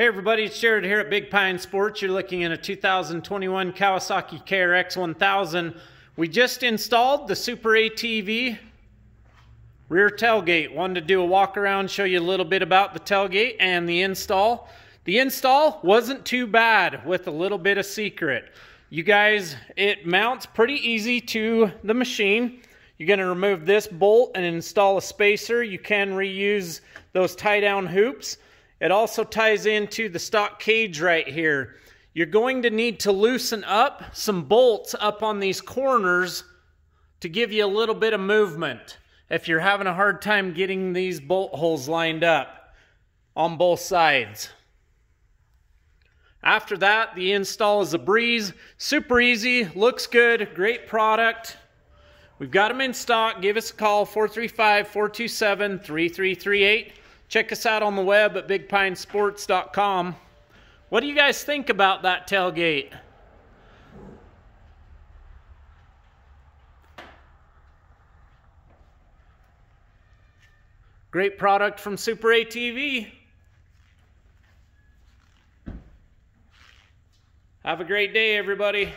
Hey everybody, it's Jared here at Big Pine Sports. You're looking at a 2021 Kawasaki KRX 1000. We just installed the Super ATV rear tailgate. Wanted to do a walk around, show you a little bit about the tailgate and the install. The install wasn't too bad with a little bit of secret. You guys, it mounts pretty easy to the machine. You're going to remove this bolt and install a spacer. You can reuse those tie down hoops. It also ties into the stock cage right here. You're going to need to loosen up some bolts up on these corners to give you a little bit of movement if you're having a hard time getting these bolt holes lined up on both sides. After that, the install is a breeze. Super easy, looks good, great product. We've got them in stock. Give us a call, 435 427 3338. Check us out on the web at bigpinesports.com. What do you guys think about that tailgate? Great product from Super ATV. Have a great day, everybody.